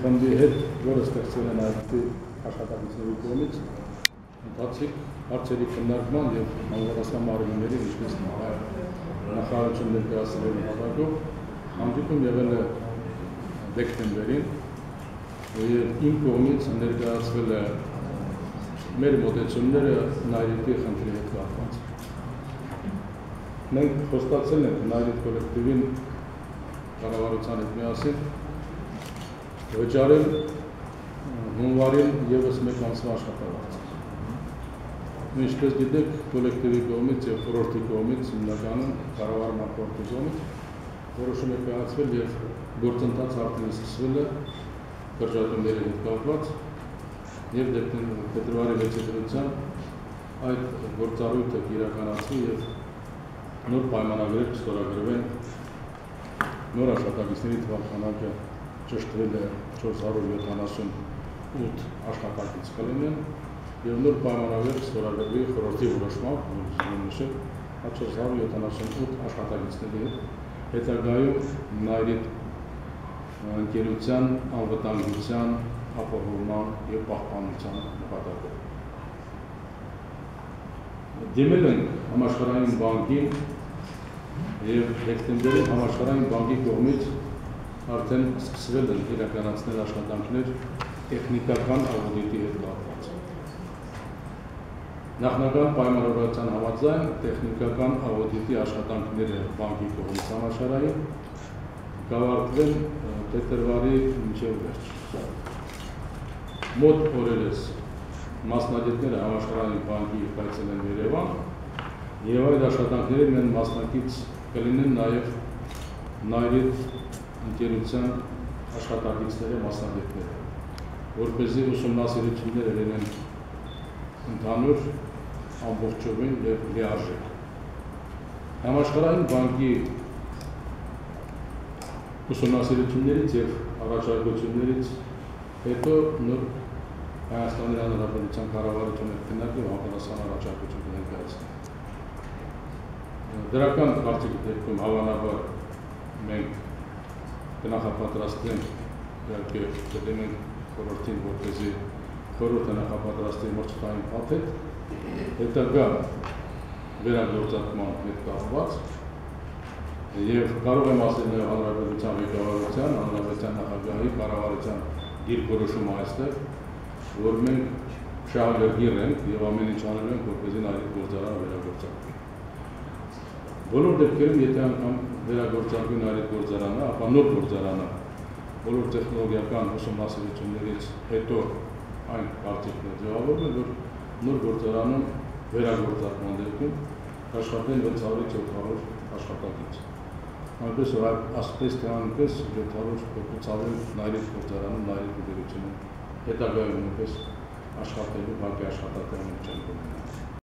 Խմբի հետ, որը ստեղծել են այդպի աշխատակիցների կողմից, ընթացիկ հարցերի քննարկման եւ համապատասխան մարմինների ինչպես նախարարություն ներկայացնելու նպատակով հանդիպում եղել է դեկտեմբերին եւ իմ կողմից ներկայացվել է մեր մոտեցումները նայրիտի խնդրի հետ կապված։ Մենք խոստացել ենք նայրիտ կոլեկտիվին կառավարության հետ միասին վճարել հունվարին եւս մեկ ամսվա աշխատավարձ։ Ինչպես գիտեք, կոլեկտիվի կողմից եւ խորհրդի կողմից հիմնականում կառավարման խորհրդի կողմից որոշում է կայացվել եւ գործընթաց արդեն սկսվել է կրճատումների հետ կապված եւ դեկտեմբերի 6-ի դրությամբ այդ գործառույթը կիրականացվի եւ նոր պայմանագրեր կստորագրվեն նոր աշխատակիցների թվականակը ճշտվել է 478 աշխատակից կլինեն եւ նոր պայմանագրեր ստորագրվի խորհրդի որոշմամբ, նշել 478 աշխատակիցների հետ հետագայում նայրիտ ընկերության անվտանգության ապահովման եւ պահպանության նպատակով։ Դիմել ենք համաշխարհային բանկին եւ դեկտեմբերին համաշխարհային բանկի կողմից արդեն սկսվել են իրականացնել աշխատանքներ տեխնիկական աուդիտի հետ կապված։ Նախնական պայմանավորվածության համաձայն տեխնիկական աուդիտի աշխատանքները բանկի կողմից համաշխարհային կավարտվեն փետրվարի մինչև վերջ։ Մոտ օրերս մասնագետները համաշխարհային բանկի կայցել են Երևան եւ այդ աշխատանքների մեն մասնակից կլինեն նաեւ նայրիտ ընկերության աշխատակիցները, մասնագետները, որպեսզի ուսումնասիրությունները լինեն ընդհանուր, ամբողջովին եւ լիարժեք։ Համաշխարհային բանկի ուսումնասիրություններից եւ առաջարկություններից հետո նոր Հայաստանի Հանրապետության կառավարությունը քննարկել համապատասխան առաջարկություն ներկայացնել։ Դրական կարծիքի դեպքում հավանաբար մենք կնախապատրաստենք իհարկե կդիմենք խորհրդին, որպեսզի խորհուրդը նախապատրաստի մրցակային փաթեթ, հետագա վերագործատման հետ կապված եւ կարող եմ ասել նաեւ հանրապետության ղեկավարության, հանրապետության նախագահի կառավարության դիրքորոշումը այստեղ, որ մենք շահագրգիռ ենք եւ ամեն ինչ անել ենք, որպեսզի նայեք գործարանը վերագործատվի։ Բոլոր դեպքերում, եթե անգամ վերագործարկվի նայեք գործարանը, ապա նոր գործարանը բոլոր տեխնոլոգիական ուսումնասիրություններից հետո այն կարծիքն է ձևավորվում է, որ նոր գործարանում վերագործարկման դեպքում աշխատեն 600-ից 700 աշխատակից։ Այնպես որ ասպես թե այնպես 700-800 նայրիկ գործարանում նայրիկ ուղերությունը հետագայում նույնպես աշխատելու բակի աշխատատեղում չեն կունենա։